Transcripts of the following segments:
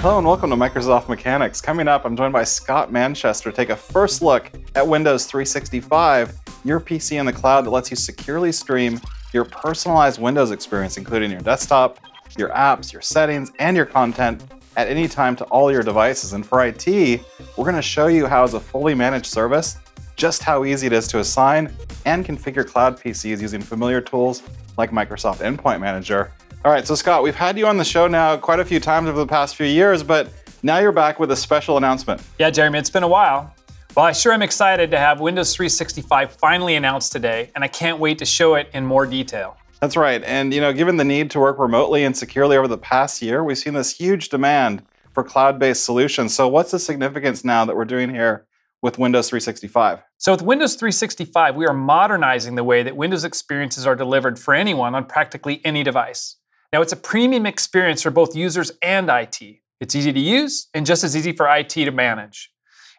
Hello and welcome to Microsoft Mechanics. Coming up, I'm joined by Scott Manchester take a first look at Windows 365, your PC in the cloud that lets you securely stream your personalized Windows experience, including your desktop, your apps, your settings, and your content at any time to all your devices. And for IT, we're going to show you how, as a fully managed service, just how easy it is to assign and configure cloud PCs using familiar tools like Microsoft Endpoint Manager. All right, so Scott, we've had you on the show now quite a few times over the past few years, but now you're back with a special announcement. Yeah, Jeremy, it's been a while. Well, I sure am excited to have Windows 365 finally announced today, and I can't wait to show it in more detail. That's right. And you know, given the need to work remotely and securely over the past year, we've seen this huge demand for cloud-based solutions. So what's the significance now that we're doing here with Windows 365? So with Windows 365, we are modernizing the way that Windows experiences are delivered for anyone on practically any device. Now, it's a premium experience for both users and IT. It's easy to use and just as easy for IT to manage.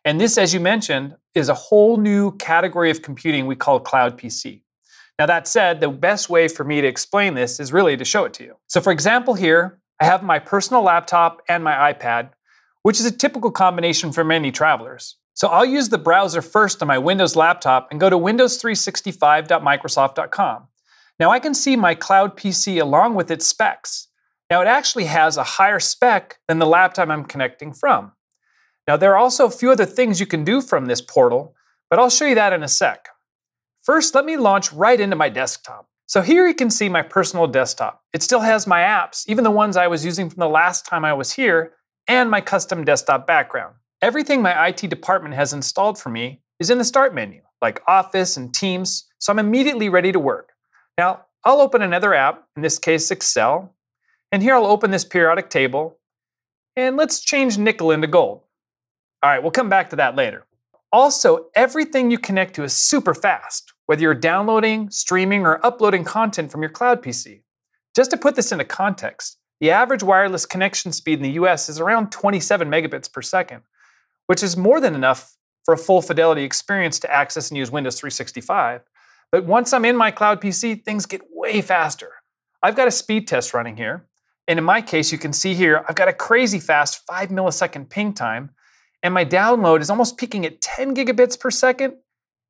And this, as you mentioned, is a whole new category of computing we call cloud PC. Now, that said, the best way for me to explain this is really to show it to you. So, for example, here, I have my personal laptop and my iPad, which is a typical combination for many travelers. So, I'll use the browser first on my Windows laptop and go to windows365.microsoft.com. Now I can see my cloud PC along with its specs. Now it actually has a higher spec than the laptop I'm connecting from. Now there are also a few other things you can do from this portal, but I'll show you that in a sec. First, let me launch right into my desktop. So here you can see my personal desktop. It still has my apps, even the ones I was using from the last time I was here, and my custom desktop background. Everything my IT department has installed for me is in the Start menu, like Office and Teams, so I'm immediately ready to work. Now, I'll open another app, in this case Excel, and here I'll open this periodic table, and let's change nickel into gold. All right, we'll come back to that later. Also, everything you connect to is super fast, whether you're downloading, streaming, or uploading content from your cloud PC. Just to put this into context, the average wireless connection speed in the US is around 27 megabits per second, which is more than enough for a full fidelity experience to access and use Windows 365. But once I'm in my cloud PC, things get way faster. I've got a speed test running here. And in my case, you can see here, I've got a crazy fast 5 millisecond ping time. And my download is almost peaking at 10 gigabits per second.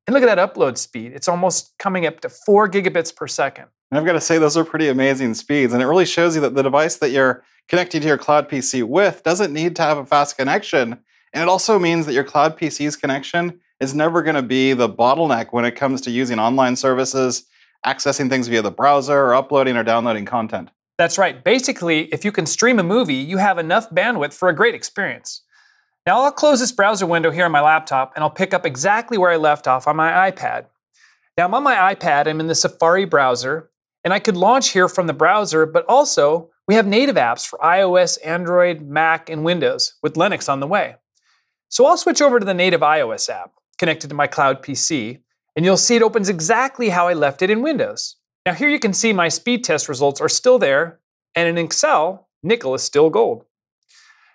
And look at that upload speed. It's almost coming up to 4 gigabits per second. And I've got to say, those are pretty amazing speeds. And it really shows you that the device that you're connecting to your cloud PC with doesn't need to have a fast connection. And it also means that your cloud PC's connection is never going to be the bottleneck when it comes to using online services, accessing things via the browser, or uploading or downloading content. That's right. Basically, if you can stream a movie, you have enough bandwidth for a great experience. Now I'll close this browser window here on my laptop and I'll pick up exactly where I left off on my iPad. Now I'm on my iPad, I'm in the Safari browser, and I could launch here from the browser, but also we have native apps for iOS, Android, Mac, and Windows with Linux on the way. So I'll switch over to the native iOS app connected to my cloud PC, and you'll see it opens exactly how I left it in Windows. Now here you can see my speed test results are still there, and in Excel, nickel is still gold.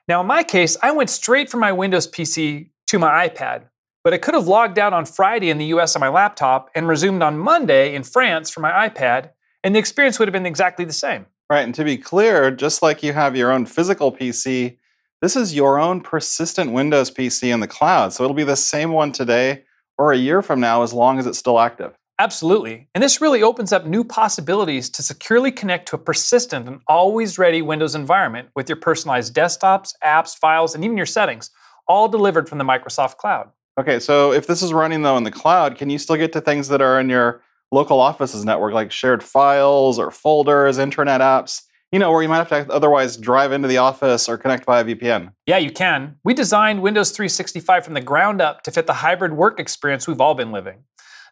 Now in my case, I went straight from my Windows PC to my iPad, but I could have logged out on Friday in the US on my laptop and resumed on Monday in France from my iPad, and the experience would have been exactly the same. Right, and to be clear, just like you have your own physical PC, this is your own persistent Windows PC in the cloud. So it'll be the same one today or a year from now as long as it's still active. Absolutely. And this really opens up new possibilities to securely connect to a persistent and always ready Windows environment with your personalized desktops, apps, files, and even your settings, all delivered from the Microsoft Cloud. Okay, so if this is running though in the cloud, can you still get to things that are in your local offices network, like shared files or folders, intranet apps? You know, where you might have to otherwise drive into the office or connect via VPN. Yeah, you can. We designed Windows 365 from the ground up to fit the hybrid work experience we've all been living.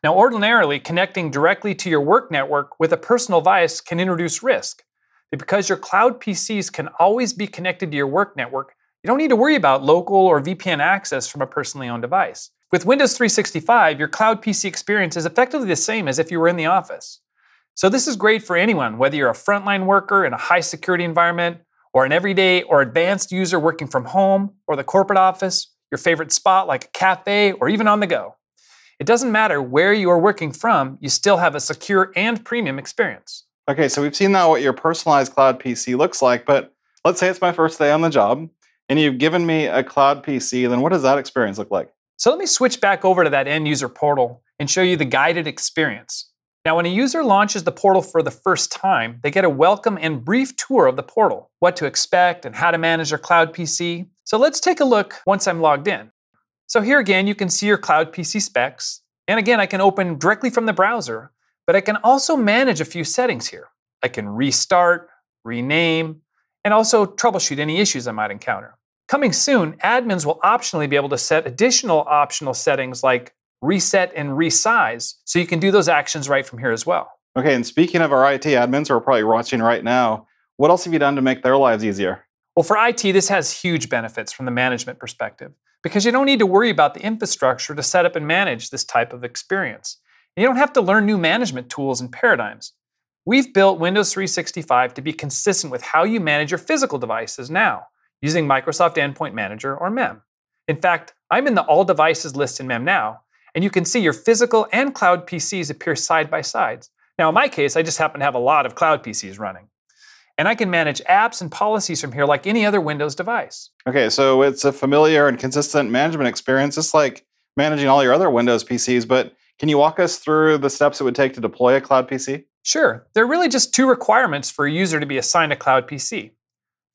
Now, ordinarily, connecting directly to your work network with a personal device can introduce risk. But because your cloud PCs can always be connected to your work network, you don't need to worry about local or VPN access from a personally owned device. With Windows 365, your cloud PC experience is effectively the same as if you were in the office. So this is great for anyone, whether you're a frontline worker in a high security environment, or an everyday or advanced user working from home or the corporate office, your favorite spot like a cafe, or even on the go. It doesn't matter where you are working from, you still have a secure and premium experience. Okay, so we've seen now what your personalized cloud PC looks like, but let's say it's my first day on the job and you've given me a cloud PC, then what does that experience look like? So let me switch back over to that end user portal and show you the guided experience. Now, when a user launches the portal for the first time, they get a welcome and brief tour of the portal, what to expect and how to manage their cloud PC. So let's take a look once I'm logged in. So here again, you can see your cloud PC specs. And again, I can open directly from the browser, but I can also manage a few settings here. I can restart, rename, and also troubleshoot any issues I might encounter. Coming soon, admins will optionally be able to set additional optional settings like reset and resize, so you can do those actions right from here as well. Okay, and speaking of our IT admins who are probably watching right now, what else have you done to make their lives easier? Well, for IT, this has huge benefits from the management perspective because you don't need to worry about the infrastructure to set up and manage this type of experience. And you don't have to learn new management tools and paradigms. We've built Windows 365 to be consistent with how you manage your physical devices now using Microsoft Endpoint Manager or MEM. In fact, I'm in the All Devices list in MEM now, and you can see your physical and cloud PCs appear side by side. Now, in my case, I just happen to have a lot of cloud PCs running. And I can manage apps and policies from here like any other Windows device. Okay, so it's a familiar and consistent management experience, just like managing all your other Windows PCs. But can you walk us through the steps it would take to deploy a cloud PC? Sure. There are really just two requirements for a user to be assigned a cloud PC.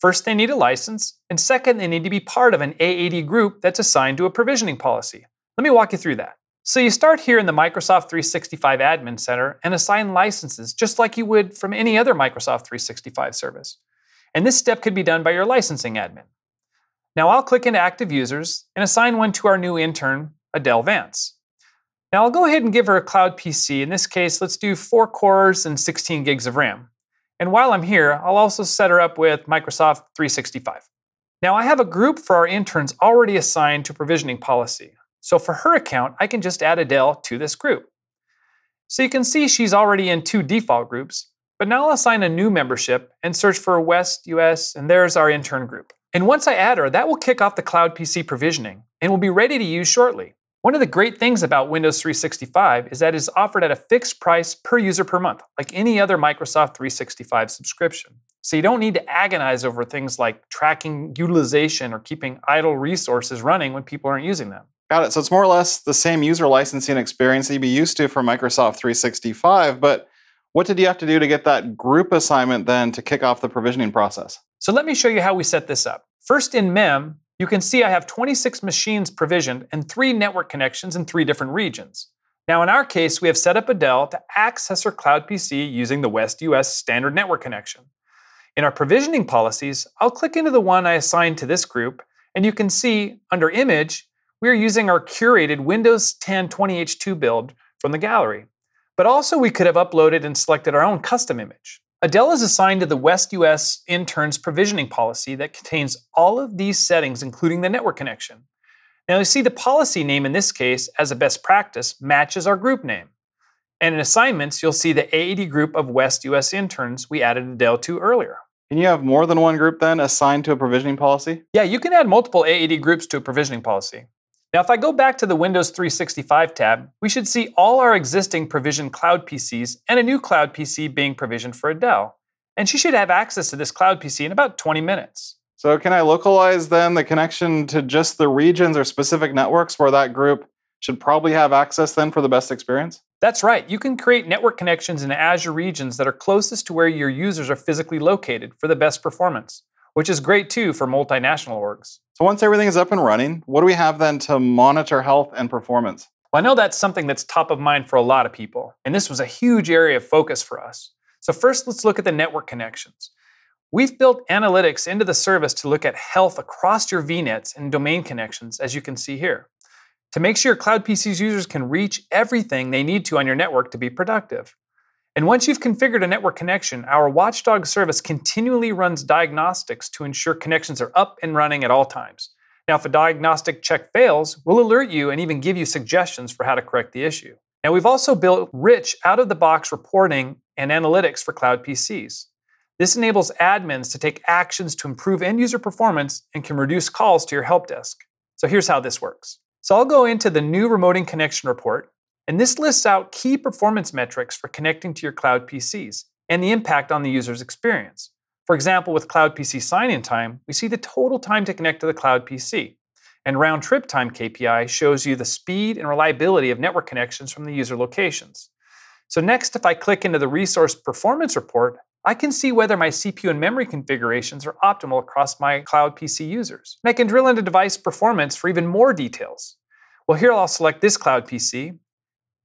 First, they need a license, and second, they need to be part of an AAD group that's assigned to a provisioning policy. Let me walk you through that. So you start here in the Microsoft 365 Admin Center and assign licenses just like you would from any other Microsoft 365 service. And this step could be done by your licensing admin. Now I'll click into Active Users and assign one to our new intern, Adele Vance. Now I'll go ahead and give her a cloud PC. In this case, let's do 4 cores and 16 gigs of RAM. And while I'm here, I'll also set her up with Microsoft 365. Now I have a group for our interns already assigned to provisioning policy. So for her account, I can just add Adele to this group. So you can see she's already in two default groups, but now I'll assign a new membership and search for West US, and there's our intern group. And once I add her, that will kick off the Cloud PC provisioning and will be ready to use shortly. One of the great things about Windows 365 is that it is offered at a fixed price per user per month, like any other Microsoft 365 subscription. So you don't need to agonize over things like tracking utilization or keeping idle resources running when people aren't using them. Got it. So it's more or less the same user licensing experience that you'd be used to for Microsoft 365, but what did you have to do to get that group assignment then to kick off the provisioning process? So let me show you how we set this up. First in MEM, you can see I have 26 machines provisioned and three network connections in three different regions. Now, in our case, we have set up Adele to access her cloud PC using the West US standard network connection. In our provisioning policies, I'll click into the one I assigned to this group, and you can see under Image, we are using our curated Windows 10 20H2 build from the gallery. But also, we could have uploaded and selected our own custom image. Adele is assigned to the West US interns provisioning policy that contains all of these settings, including the network connection. Now, you see the policy name in this case, as a best practice, matches our group name. And in assignments, you'll see the AAD group of West US interns we added Adele to earlier. Can you have more than one group then assigned to a provisioning policy? Yeah, you can add multiple AAD groups to a provisioning policy. Now, if I go back to the Windows 365 tab, we should see all our existing provisioned cloud PCs and a new cloud PC being provisioned for Adele. And she should have access to this cloud PC in about 20 minutes. So, can I localize then the connection to just the regions or specific networks where that group should probably have access then for the best experience? That's right. You can create network connections in Azure regions that are closest to where your users are physically located for the best performance which is great too for multinational orgs. So once everything is up and running, what do we have then to monitor health and performance? Well, I know that's something that's top of mind for a lot of people, and this was a huge area of focus for us. So first, let's look at the network connections. We've built analytics into the service to look at health across your VNets and domain connections, as you can see here, to make sure Cloud PC's users can reach everything they need to on your network to be productive. And once you've configured a network connection, our Watchdog service continually runs diagnostics to ensure connections are up and running at all times. Now, if a diagnostic check fails, we'll alert you and even give you suggestions for how to correct the issue. Now, we've also built rich out of the box reporting and analytics for cloud PCs. This enables admins to take actions to improve end user performance and can reduce calls to your help desk. So here's how this works. So I'll go into the new remoting connection report and this lists out key performance metrics for connecting to your cloud PCs and the impact on the user's experience. For example, with Cloud PC sign-in time, we see the total time to connect to the Cloud PC. And round trip time KPI shows you the speed and reliability of network connections from the user locations. So next, if I click into the resource performance report, I can see whether my CPU and memory configurations are optimal across my cloud PC users. And I can drill into device performance for even more details. Well, here I'll select this cloud PC,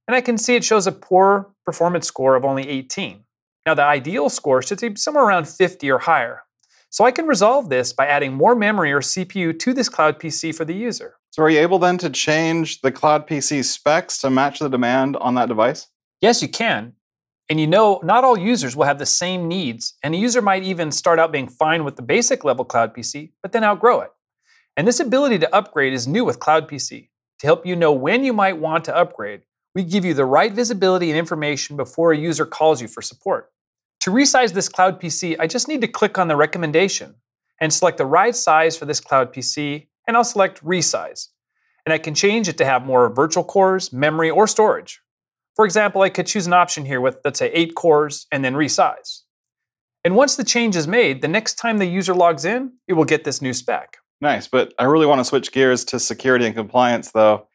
and I can see it shows a poor performance score of only 18. Now, the ideal score should be somewhere around 50 or higher. So I can resolve this by adding more memory or CPU to this cloud PC for the user. So are you able then to change the cloud PC specs to match the demand on that device? Yes, you can. And you know, not all users will have the same needs, and a user might even start out being fine with the basic level Cloud PC, but then outgrow it. And this ability to upgrade is new with Cloud PC. To help you know when you might want to upgrade, we give you the right visibility and information before a user calls you for support. To resize this Cloud PC, I just need to click on the recommendation and select the right size for this Cloud PC, and I'll select Resize. And I can change it to have more virtual cores, memory, or storage. For example, I could choose an option here with, let's say, eight cores and then resize. And once the change is made, the next time the user logs in, it will get this new spec. Nice, but I really want to switch gears to security and compliance though.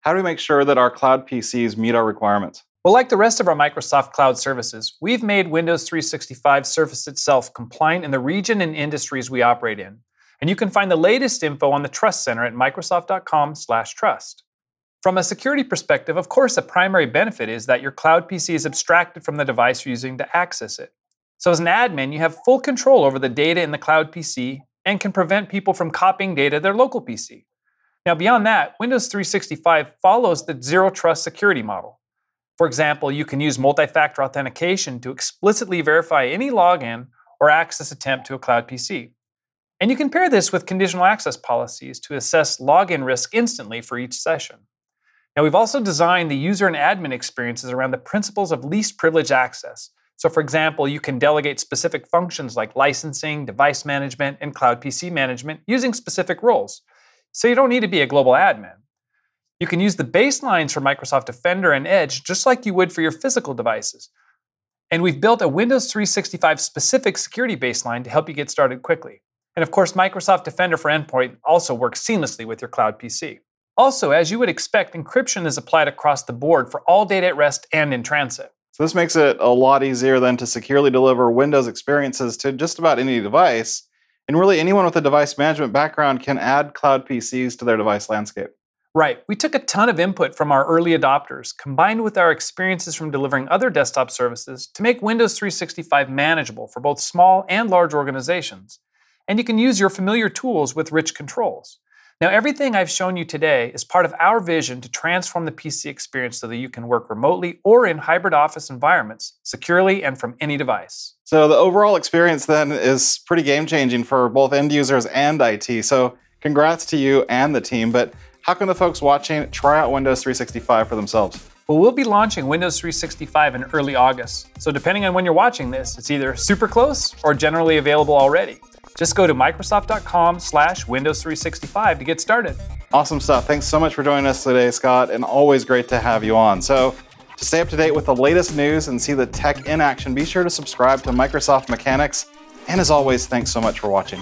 How do we make sure that our cloud PCs meet our requirements? Well, like the rest of our Microsoft Cloud services, we've made Windows 365 Surface itself compliant in the region and industries we operate in. And you can find the latest info on the Trust Center at microsoft.com/trust. From a security perspective, of course, a primary benefit is that your cloud PC is abstracted from the device you're using to access it. So, as an admin, you have full control over the data in the cloud PC and can prevent people from copying data to their local PC. Now, beyond that, Windows 365 follows the zero trust security model. For example, you can use multi factor authentication to explicitly verify any login or access attempt to a cloud PC. And you can pair this with conditional access policies to assess login risk instantly for each session. Now, we've also designed the user and admin experiences around the principles of least privilege access. So, for example, you can delegate specific functions like licensing, device management, and cloud PC management using specific roles. So, you don't need to be a global admin. You can use the baselines for Microsoft Defender and Edge just like you would for your physical devices. And we've built a Windows 365 specific security baseline to help you get started quickly. And of course, Microsoft Defender for Endpoint also works seamlessly with your cloud PC. Also, as you would expect, encryption is applied across the board for all data at rest and in transit. So this makes it a lot easier then to securely deliver Windows experiences to just about any device. And really, anyone with a device management background can add cloud PCs to their device landscape. Right. We took a ton of input from our early adopters, combined with our experiences from delivering other desktop services to make Windows 365 manageable for both small and large organizations. And you can use your familiar tools with rich controls. Now, everything I've shown you today is part of our vision to transform the PC experience so that you can work remotely or in hybrid office environments securely and from any device. So, the overall experience then is pretty game changing for both end users and IT. So, congrats to you and the team. But how can the folks watching try out Windows 365 for themselves? Well, we'll be launching Windows 365 in early August. So, depending on when you're watching this, it's either super close or generally available already. Just go to Microsoft.com slash Windows 365 to get started. Awesome stuff. Thanks so much for joining us today, Scott, and always great to have you on. So, to stay up to date with the latest news and see the tech in action, be sure to subscribe to Microsoft Mechanics. And as always, thanks so much for watching.